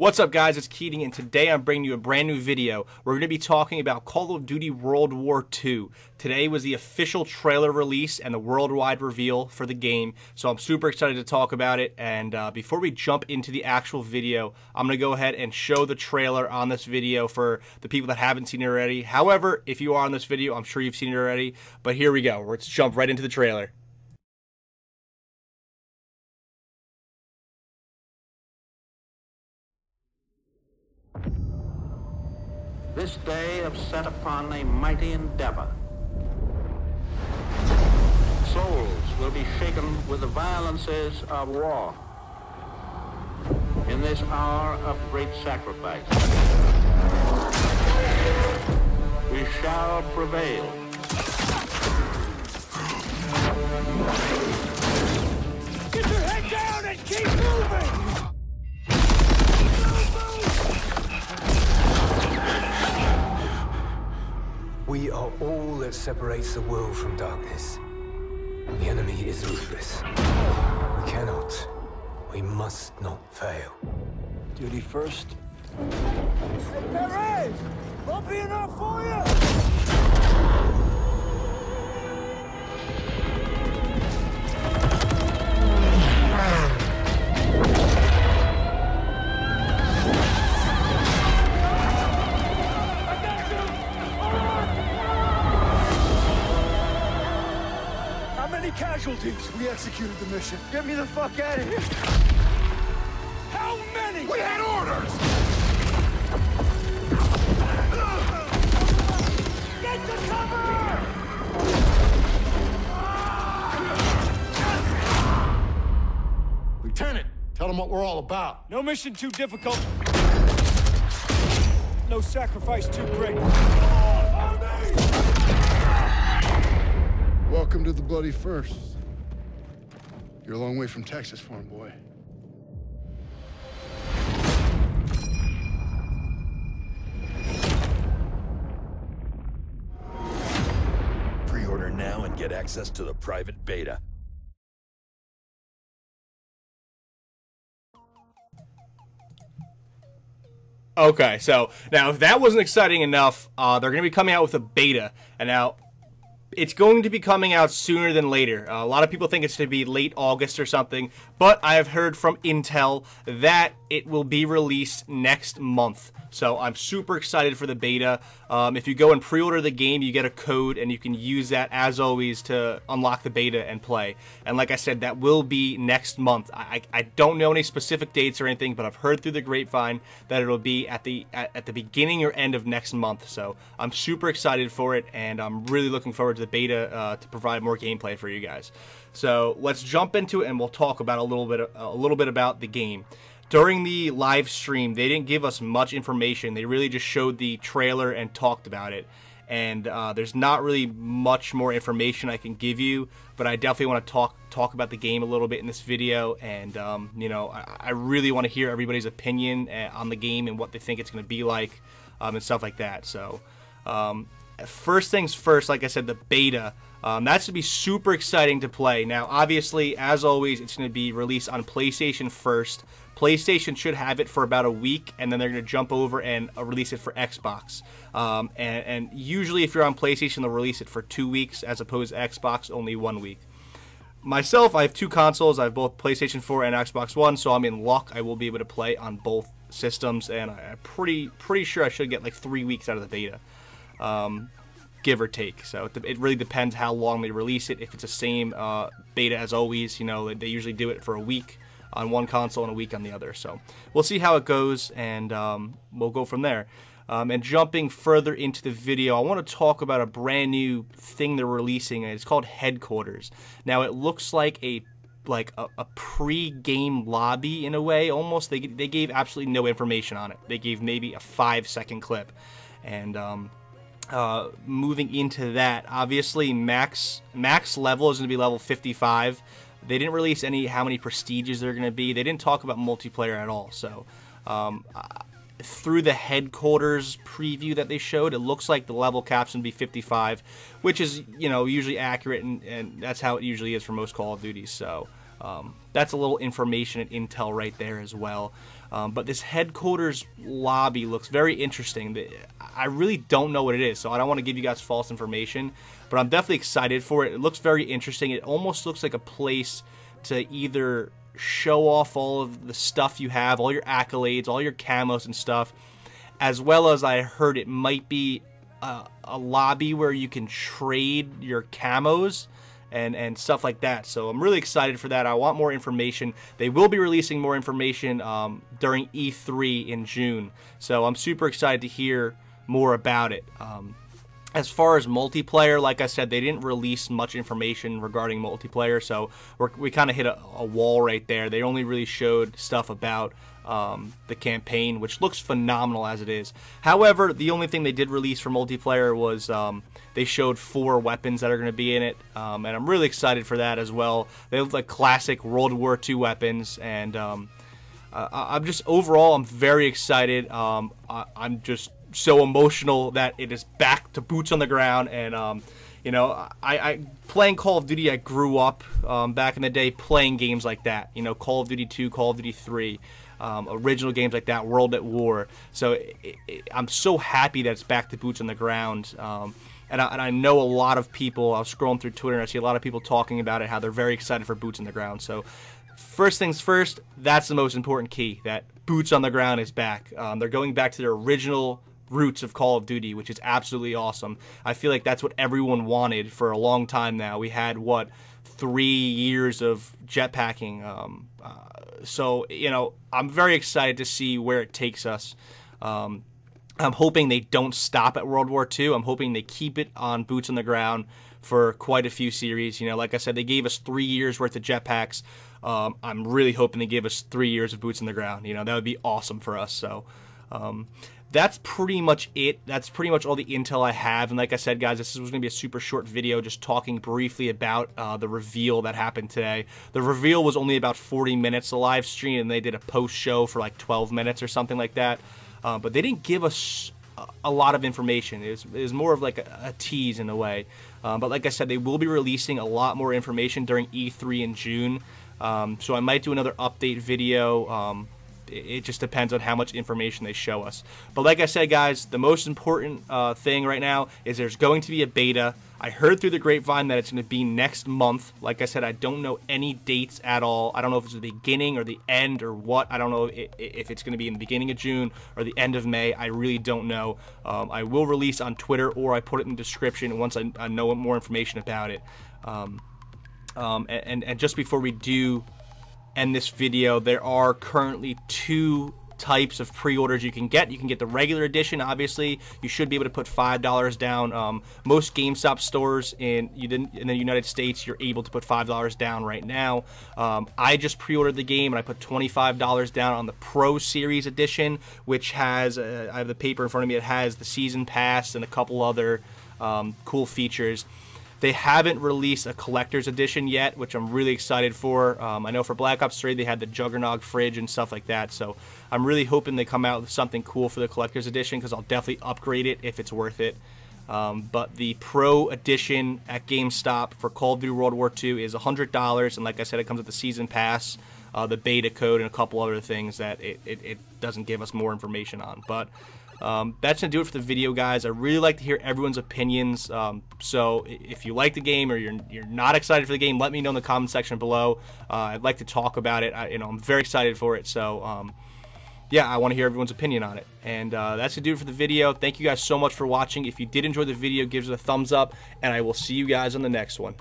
What's up guys, it's Keating and today I'm bringing you a brand new video. We're going to be talking about Call of Duty World War II. Today was the official trailer release and the worldwide reveal for the game, so I'm super excited to talk about it. And uh, before we jump into the actual video, I'm going to go ahead and show the trailer on this video for the people that haven't seen it already. However, if you are on this video, I'm sure you've seen it already, but here we go. Let's jump right into the trailer. This day have set upon a mighty endeavor. Souls will be shaken with the violences of war. In this hour of great sacrifice, we shall prevail. That separates the world from darkness. The enemy is ruthless. We cannot, we must not fail. Duty first. Perez! Won't be enough for you! Casualties? We executed the mission. Get me the fuck out of here! How many? We had orders! Get to cover! Lieutenant, tell them what we're all about. No mission too difficult. No sacrifice too great. Welcome to the Bloody First. You're a long way from Texas, farm boy. Pre-order now and get access to the private beta. Okay, so now if that wasn't exciting enough, uh, they're going to be coming out with a beta. And now it's going to be coming out sooner than later. Uh, a lot of people think it's to be late August or something, but I have heard from Intel that it will be released next month. So I'm super excited for the beta. Um, if you go and pre-order the game, you get a code, and you can use that as always to unlock the beta and play. And like I said, that will be next month. I, I don't know any specific dates or anything, but I've heard through the grapevine that it'll be at the at, at the beginning or end of next month. So I'm super excited for it, and I'm really looking forward to the beta uh, to provide more gameplay for you guys. So let's jump into it, and we'll talk about a little bit a little bit about the game during the live stream, they didn't give us much information. They really just showed the trailer and talked about it. And uh, there's not really much more information I can give you, but I definitely want to talk talk about the game a little bit in this video. And um, you know, I, I really want to hear everybody's opinion uh, on the game and what they think it's going to be like um, and stuff like that. So, um, first things first, like I said, the beta. Um, that's to be super exciting to play. Now, obviously, as always, it's going to be released on PlayStation first. PlayStation should have it for about a week, and then they're going to jump over and uh, release it for Xbox. Um, and, and, usually, if you're on PlayStation, they'll release it for two weeks, as opposed to Xbox only one week. Myself, I have two consoles. I have both PlayStation 4 and Xbox One, so I'm in luck. I will be able to play on both systems, and I'm pretty pretty sure I should get like three weeks out of the beta. Um, give or take. So it, it, really depends how long they release it. If it's the same uh, beta as always, you know, they usually do it for a week on one console and a week on the other. So we'll see how it goes, and um, we'll go from there. Um, and jumping further into the video, I want to talk about a brand new thing they're releasing. It's called Headquarters. Now it looks like a like a, a pre-game lobby in a way, almost. They they gave absolutely no information on it. They gave maybe a five-second clip, and um, uh, moving into that, obviously max max level is going to be level 55. They didn't release any how many prestiges they're going to be. They didn't talk about multiplayer at all. So um, through the headquarters preview that they showed, it looks like the level cap's going to be 55, which is you know usually accurate, and, and that's how it usually is for most Call of Duty. So um, that's a little information and intel right there as well. Um, but this headquarters lobby looks very interesting. I really don't know what it is, so I don't want to give you guys false information. But I'm definitely excited for it. It looks very interesting. It almost looks like a place to either show off all of the stuff you have, all your accolades, all your camos and stuff, as well as I heard it might be a, a lobby where you can trade your camos and and stuff like that. So I'm really excited for that. I want more information. They will be releasing more information um, during E3 in June. So I'm super excited to hear more about it. Um, as far as multiplayer, like I said, they didn't release much information regarding multiplayer, so we kind of hit a, a, wall right there. They only really showed stuff about um, the campaign, which looks phenomenal as it is. However, the only thing they did release for multiplayer was um, they showed four weapons that are going to be in it, um, and I'm really excited for that as well. They look like classic World War II weapons, and um, I'm just overall I'm very excited. Um, I, I'm just so emotional that it is back to boots on the ground. And um, you know I, I, playing call of duty i grew up um, back in the day playing games like that you know call of duty 2 call of duty 3 um, original games like that world at war. So it, it, i'm so happy that it's back to boots on the ground um, and I, and I know a lot of people i was scrolling through twitter and i see a lot of people talking about it how they're very excited for boots on the ground. So first things first that's the most important key that boots on the ground is back. Um, they're going back to their original roots of Call of Duty, which is absolutely awesome. I feel like that's what everyone wanted for a long time now. We had what three years of jetpacking. Um, uh, so you know, I'm very excited to see where it takes us. Um, I'm hoping they don't stop at World War II. I'm hoping they keep it on boots on the ground for quite a few series. You know, like I said, they gave us three years worth of jetpacks. Um, I'm really hoping they give us three years of boots on the ground. You know, that would be awesome for us. So, um, that's pretty much it. That's pretty much all the intel I have. And like I said, guys, this was going to be a super short video just talking briefly about uh, the reveal that happened today. The reveal was only about 40 minutes, a live stream, and they did a post show for like 12 minutes or something like that. Uh, but they didn't give us a lot of information. It was, it was more of like a, a tease in a way. Um, but like I said, they will be releasing a lot more information during E3 in June. Um, so I might do another update video. Um, it just depends on how much information they show us. But like I said, guys, the most important uh, thing right now is there's going to be a beta. I heard through the grapevine that it's going to be next month. Like I said, I don't know any dates at all. I don't know if it's the beginning or the end or what. I don't know if it's going to be in the beginning of June or the end of May. I really don't know. Um, I will release on Twitter or I put it in the description once I, I know more information about it. Um, um, and, and just before we do end this video, there are currently two types of pre-orders you can get. You can get the regular edition, obviously. You should be able to put $5 down. Um, most GameStop stores in, in the United States, you're able to put $5 down right now. Um, I just pre-ordered the game and I put $25 down on the Pro Series edition, which has, uh, I have the paper in front of me, it has the Season Pass and a couple other um, cool features. They haven't released a collector's edition yet, which I'm really excited for. Um, I know for Black Ops 3 they had the Juggernog fridge and stuff like that, so I'm really hoping they come out with something cool for the collector's edition because I'll definitely upgrade it if it's worth it. Um, but the Pro Edition at GameStop for Call of Duty World War II is $100, and like I said, it comes with the Season Pass, uh, the beta code, and a couple other things that it, it, it doesn't give us more information on. But um, that's going to do it for the video, guys. I really like to hear everyone's opinions. Um, so if you like the game or you're, you're not excited for the game, let me know in the comment section below. Uh, I'd like to talk about it. I, you know, I'm very excited for it. So, um, yeah, I want to hear everyone's opinion on it. And uh, that's going to do it for the video. Thank you guys so much for watching. If you did enjoy the video, give it a thumbs up, and I will see you guys on the next one.